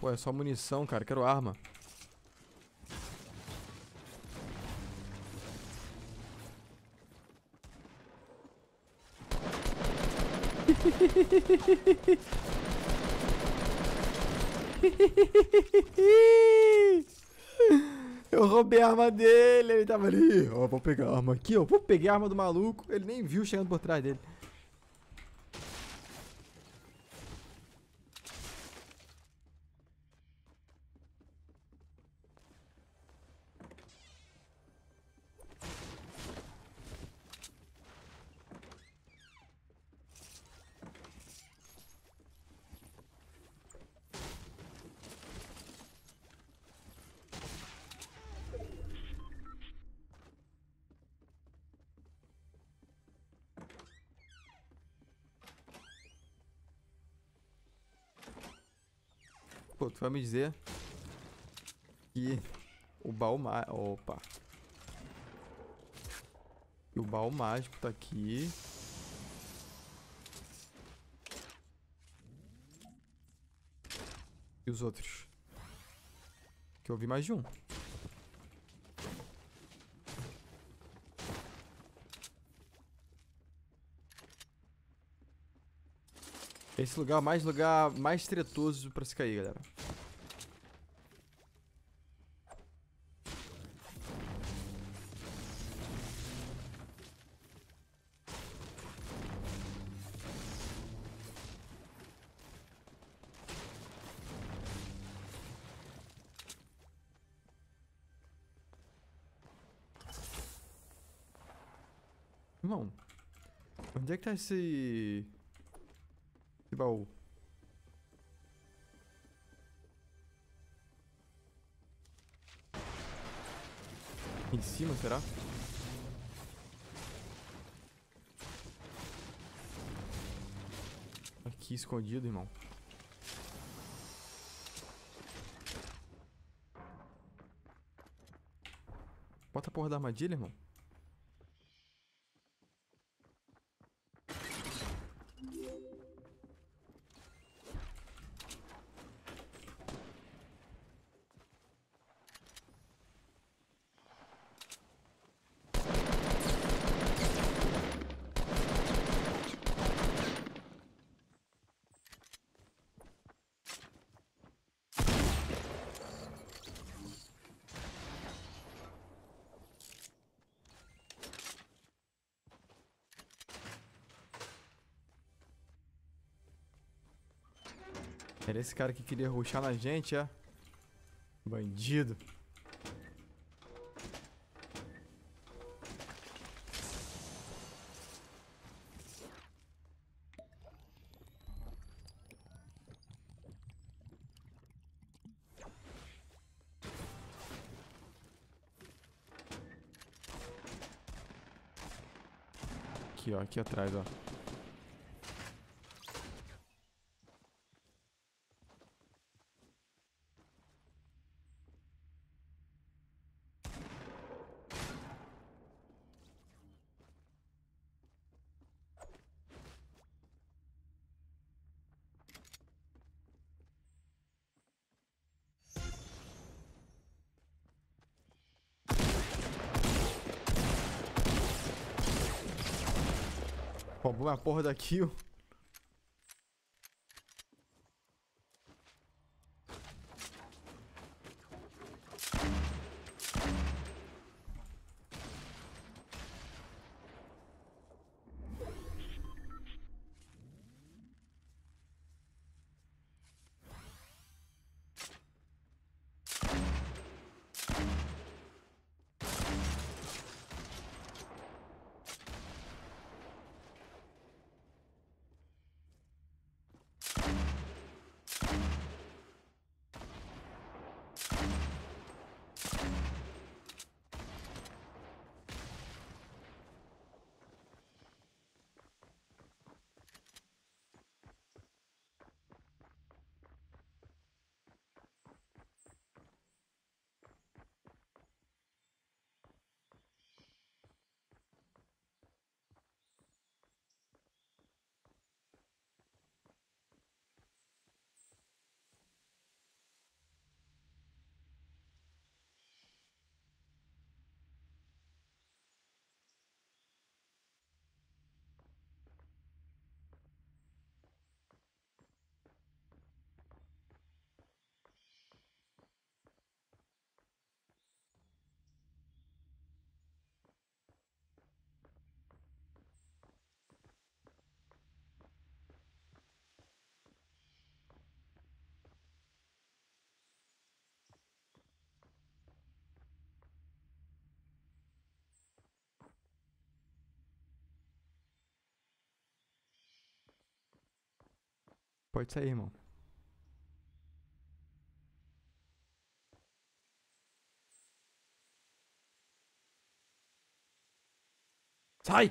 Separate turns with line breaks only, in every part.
Pô, é só munição, cara. Quero arma. Eu roubei a arma dele, ele tava ali. Ó, vou pegar a arma aqui, ó. Vou pegar a arma do maluco. Ele nem viu chegando por trás dele. Pô, tu vai me dizer que o baú mágico... Opa. E o baú mágico tá aqui. E os outros? Que eu vi mais de um. Esse lugar é mais lugar mais tretoso pra se cair, galera. Irmão, onde é que tá esse... Baú? Em cima, será? Aqui escondido, irmão. Bota a porra da armadilha, irmão. Era esse cara que queria ruxar na gente, é? Bandido. Aqui, ó, aqui atrás, ó. Roubou a porra da. Pode sair, irmão. Sai!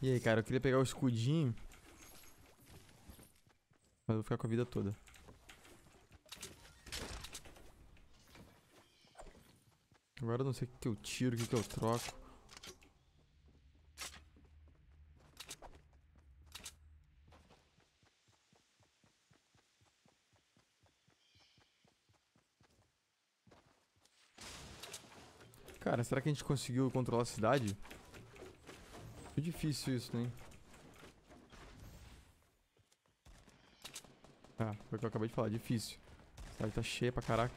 E aí, cara, eu queria pegar o escudinho. Mas eu vou ficar com a vida toda. Agora eu não sei o que, eu tiro, o que eu troco. Cara, será que a gente conseguiu controlar a cidade? Difícil isso, né? Ah, foi o que eu acabei de falar, difícil. Cidade tá cheia pra caraca.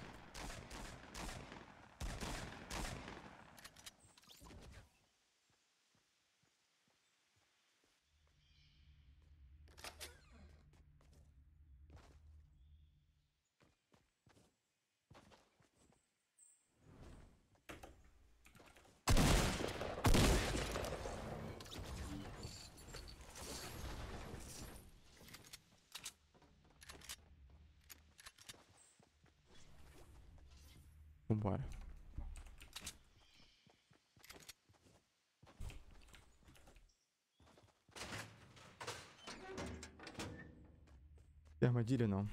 Vambora. Tem armadilha não.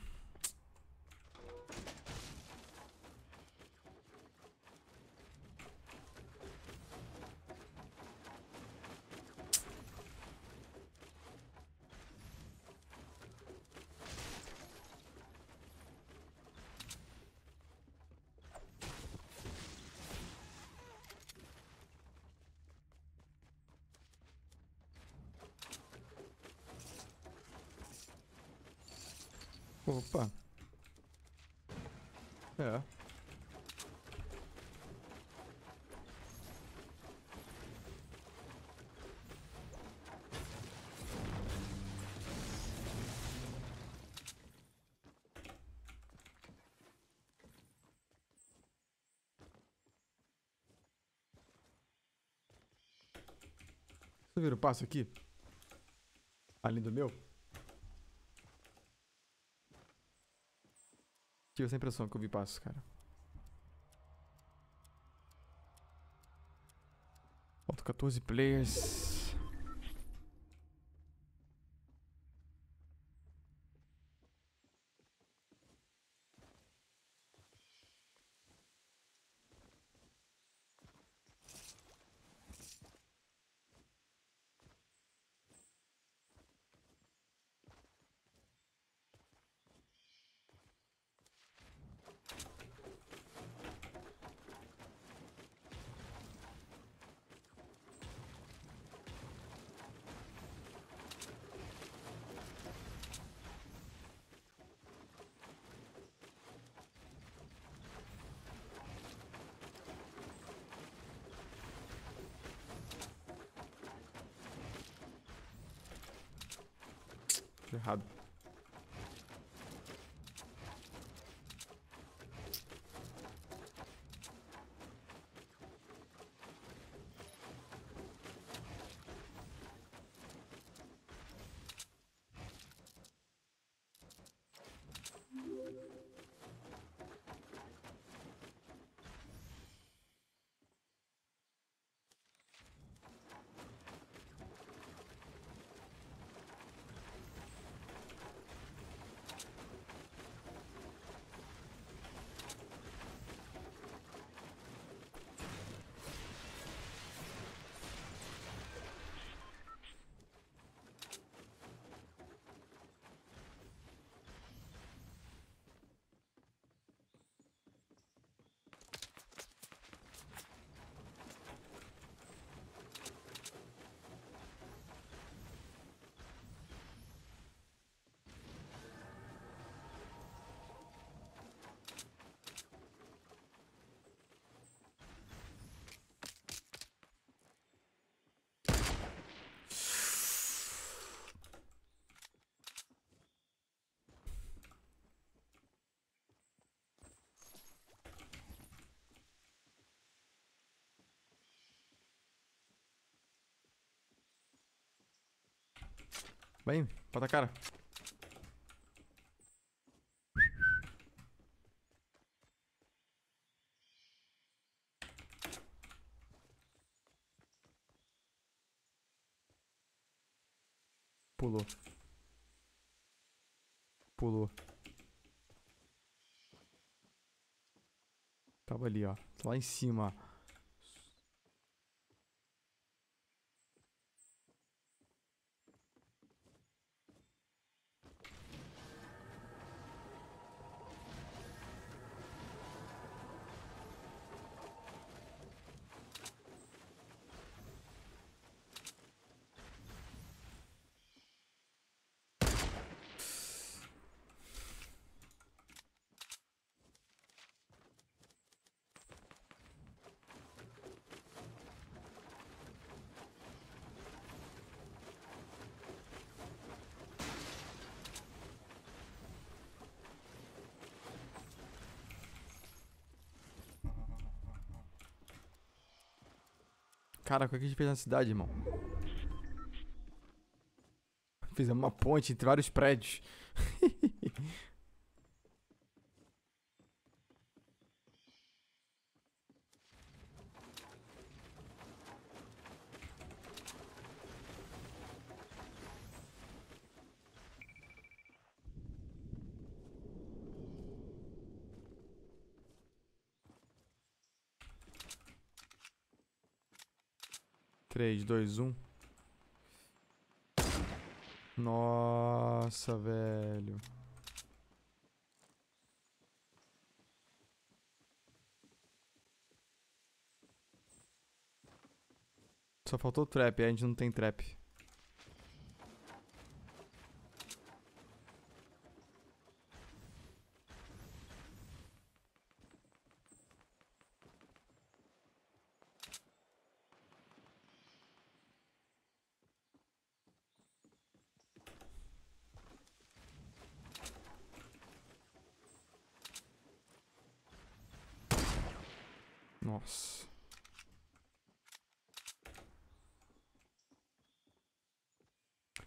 Opa. É. Você vira o passo aqui? Além do meu? Tive essa impressão que eu vi passos, cara. Faltam 14 players. Errado. Vai, bota a cara. Pulou. Pulou. Tava ali, ó. Lá em cima, ó. Cara, o que a gente fez na cidade, irmão? Fizemos uma ponte entre vários prédios. Três, dois, um. Nossa, velho. Só faltou trap, a gente não tem trap. Nossa.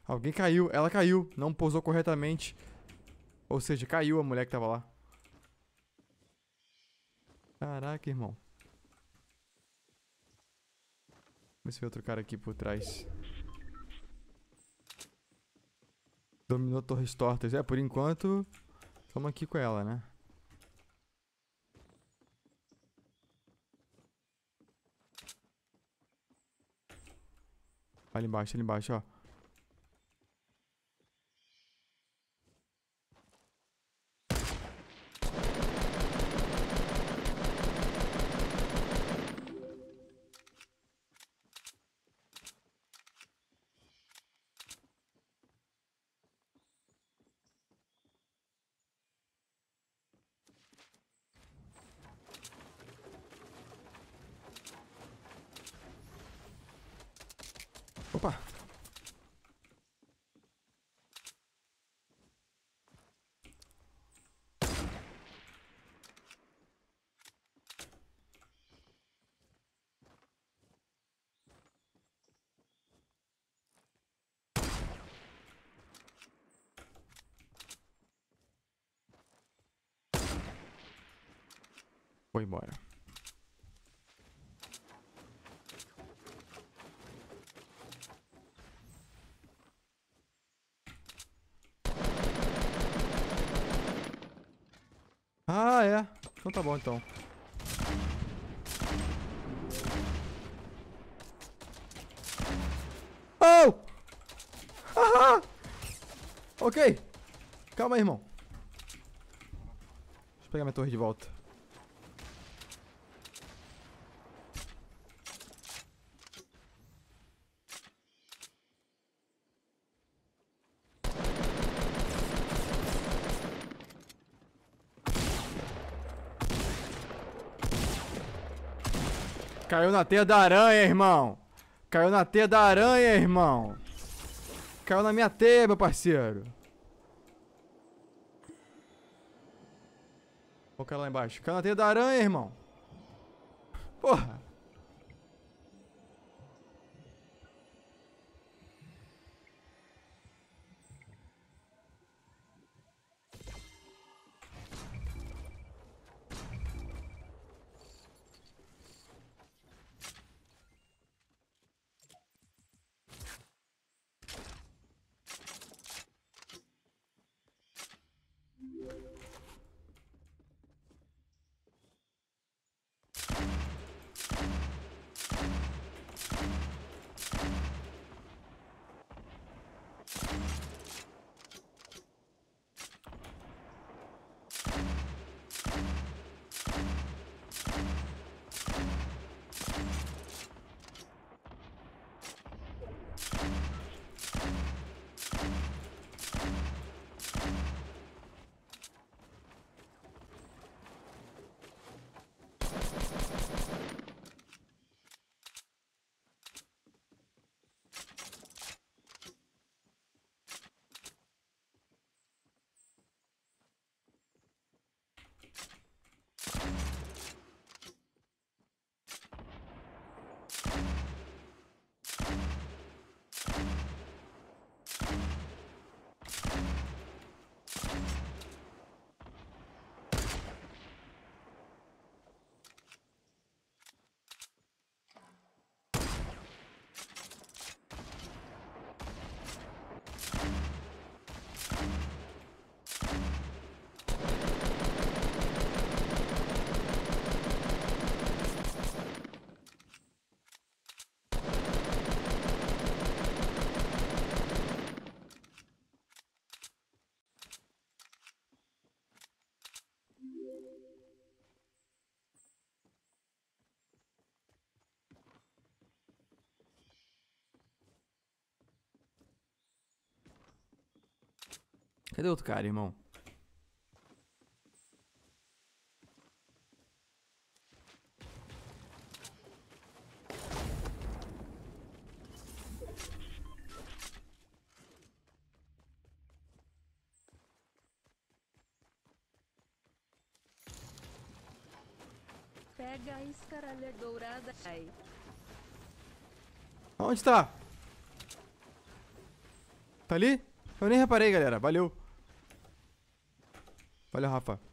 Alguém caiu. Ela caiu. Não pousou corretamente. Ou seja, caiu a mulher que tava lá. Caraca, irmão. Vamos ver outro cara aqui por trás. Dominou Torres Tortas. É, por enquanto... Vamos aqui com ela, né? Ali embaixo, ali embaixo, ó. Opa! Vou embora. Ah, é. Então tá bom, então. Oh! Haha! ok. Calma aí, irmão. Deixa eu pegar minha torre de volta. Caiu na teia da aranha, irmão. Caiu na teia da aranha, irmão. Caiu na minha teia, meu parceiro. O cara lá embaixo. Caiu na teia da aranha, irmão. Porra. Cadê outro cara, irmão?
Pega a escaralha dourada. Ai.
Onde tá? Tá ali? Eu nem reparei, galera. Valeu. Valeu, Rafa.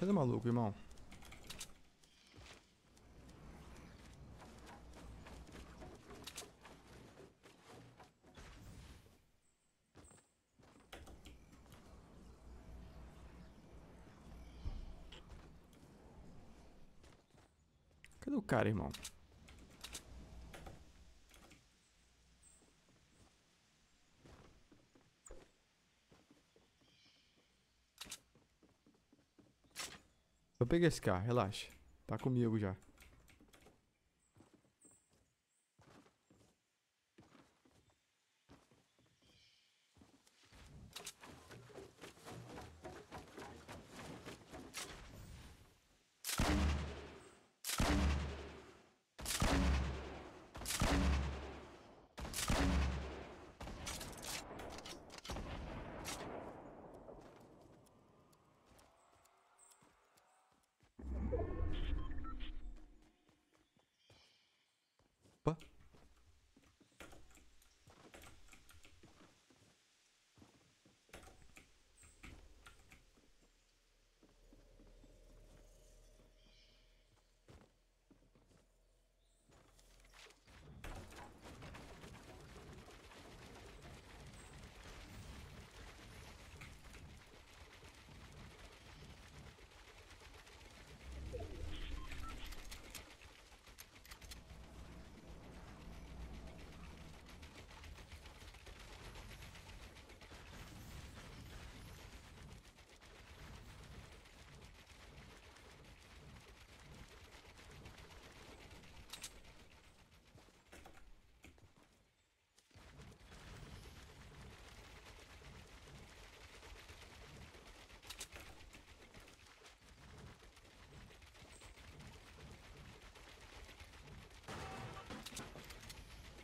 O maluco, irmão? Cadê o cara, irmão? Eu peguei esse carro, relaxa. Tá comigo já.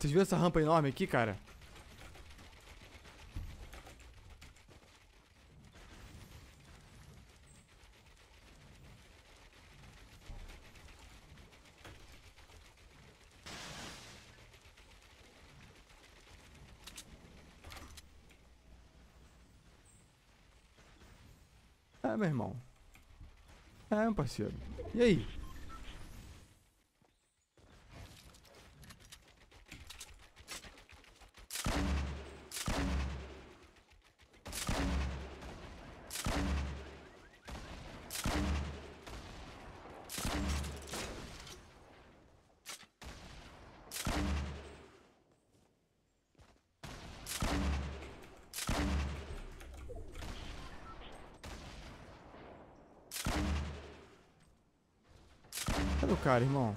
Vocês viram essa rampa enorme aqui, cara? É, meu irmão. É, meu parceiro. E aí? Cara, irmão?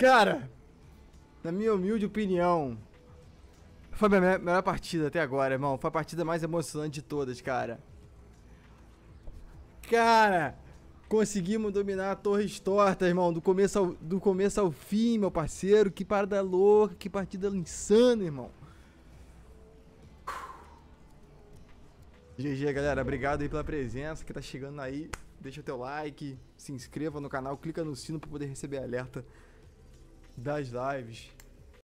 Cara, na minha humilde opinião, foi a minha melhor partida até agora, irmão. Foi a partida mais emocionante de todas, cara. Cara, conseguimos dominar a Torres Tortas, irmão. Do começo ao, do começo ao fim, meu parceiro. Que parada louca, que partida insana, irmão. GG, galera. Obrigado aí pela presença que tá chegando aí. Deixa o teu like, se inscreva no canal, clica no sino para poder receber alerta das lives.